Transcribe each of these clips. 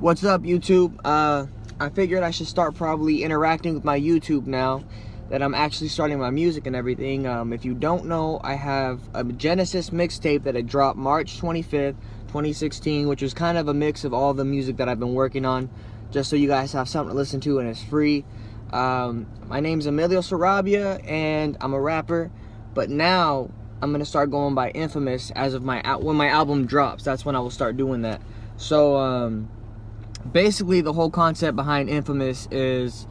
What's up, YouTube? Uh, I figured I should start probably interacting with my YouTube now that I'm actually starting my music and everything. Um, if you don't know, I have a Genesis mixtape that I dropped March 25th, 2016, which was kind of a mix of all the music that I've been working on, just so you guys have something to listen to and it's free. Um, my name's Emilio Sarabia, and I'm a rapper, but now I'm gonna start going by Infamous as of my when my album drops. That's when I will start doing that. So. Um, basically the whole concept behind infamous is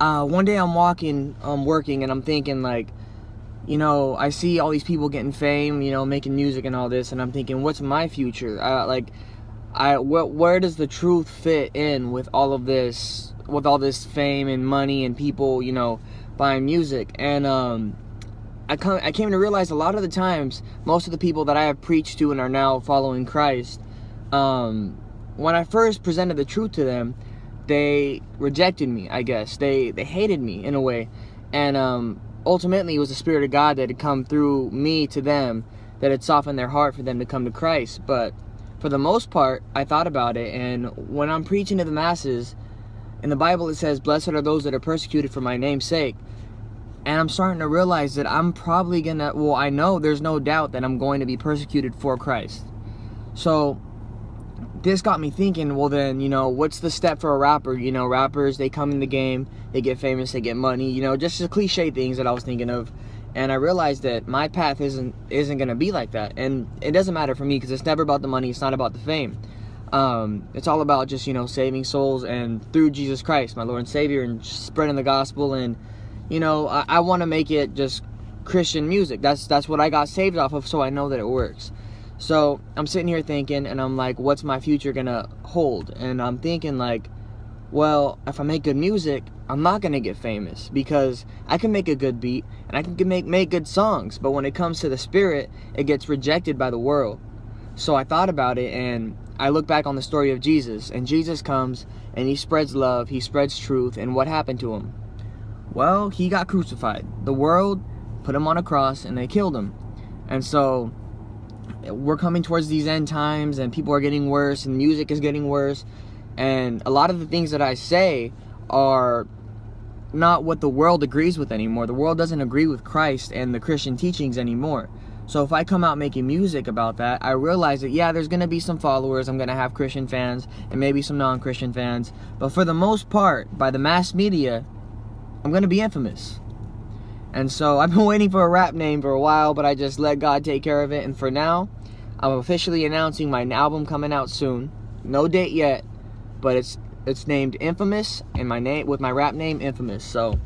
uh, one day i'm walking i'm working and i'm thinking like you know i see all these people getting fame you know making music and all this and i'm thinking what's my future? Uh, like i wh- where does the truth fit in with all of this with all this fame and money and people you know buying music? And um I, come, I came to realize a lot of the times most of the people that i have preached to and are now following christ um when I first presented the truth to them, they rejected me, I guess. They they hated me in a way. And um, ultimately it was the Spirit of God that had come through me to them that had softened their heart for them to come to Christ. But for the most part, I thought about it and when I'm preaching to the masses, in the Bible it says, Blessed are those that are persecuted for my name's sake. And I'm starting to realize that I'm probably gonna well, I know there's no doubt that I'm going to be persecuted for Christ. So this got me thinking, well then, you know, what's the step for a rapper? You know, rappers, they come in the game, they get famous, they get money, you know, just the cliche things that I was thinking of. And I realized that my path isn't isn't gonna be like that. And it doesn't matter for me because it's never about the money, it's not about the fame. Um, it's all about just, you know, saving souls and through Jesus Christ, my Lord and Savior, and spreading the gospel and you know, I, I wanna make it just Christian music. That's that's what I got saved off of, so I know that it works. So I'm sitting here thinking, and I'm like, what's my future gonna hold? And I'm thinking, like, well, if I make good music, I'm not gonna get famous because I can make a good beat and I can make make good songs, but when it comes to the spirit, it gets rejected by the world. So I thought about it and I look back on the story of Jesus, and Jesus comes and he spreads love, he spreads truth, and what happened to him? Well, he got crucified. The world put him on a cross and they killed him. And so we're coming towards these end times and people are getting worse and music is getting worse and a lot of the things that I say are not what the world agrees with anymore. The world doesn't agree with Christ and the Christian teachings anymore. So if I come out making music about that, I realize that yeah, there's to be some followers, I'm to have Christian fans and maybe some non-Christian fans, but for the most part, by the mass media, I'm to be infamous. And so I've been waiting for a rap name for a while, but I just let God take care of it. And for now, I'm officially announcing my album coming out soon. No date yet, but it's it's named Infamous, and my name with my rap name Infamous. So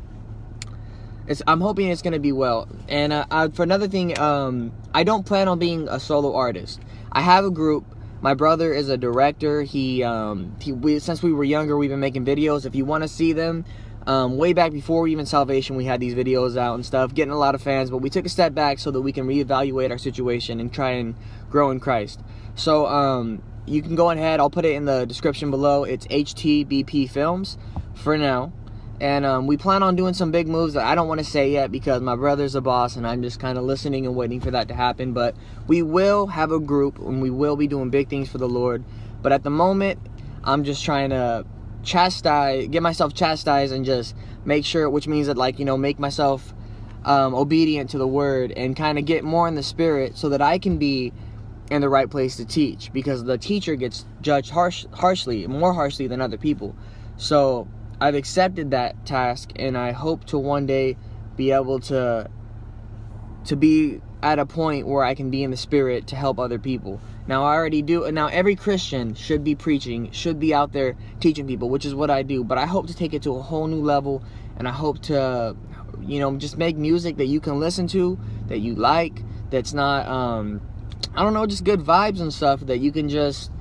it's I'm hoping it's gonna be well. And uh, I, for another thing, um, I don't plan on being a solo artist. I have a group. My brother is a director. He um he we, since we were younger, we've been making videos. If you want to see them, um, way back before even Salvation, we had these videos out and stuff, getting a lot of fans, but we took a step back so that we can reevaluate our situation and try and grow in Christ. So um, you can go ahead, I'll put it in the description below. It's HTBP Films for now. And um, we plan on doing some big moves that I don't want to say yet because my brother's a boss and I'm just kind of listening and waiting for that to happen. But we will have a group and we will be doing big things for the Lord. But at the moment, I'm just trying to chastise, get myself chastised, and just make sure, which means that like you know, make myself um, obedient to the word and kind of get more in the spirit, so that I can be in the right place to teach. Because the teacher gets judged harsh, harshly, more harshly than other people. So I've accepted that task, and I hope to one day be able to to be at a point where I can be in the spirit to help other people. Now I already do. Now every Christian should be preaching, should be out there teaching people, which is what I do. But I hope to take it to a whole new level, and I hope to, you know, just make music that you can listen to, that you like, that's not, um, I don't know, just good vibes and stuff that you can just,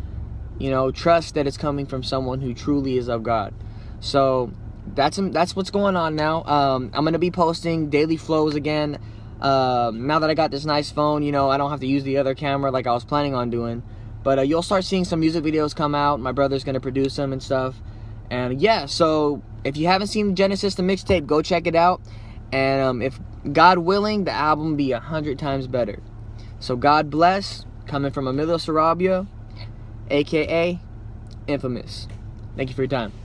you know, trust that it's coming from someone who truly is of God. So that's that's what's going on now. Um, I'm gonna be posting daily flows again. Um, now that I got this nice phone, you know, I don't have to use the other camera like I was planning on doing. But uh, you'll start seeing some music videos come out. My brother's going to produce them and stuff. And yeah, so if you haven't seen Genesis the mixtape, go check it out. And um, if God willing, the album be a hundred times better. So God bless. Coming from Emilio Sarabia, aka Infamous. Thank you for your time.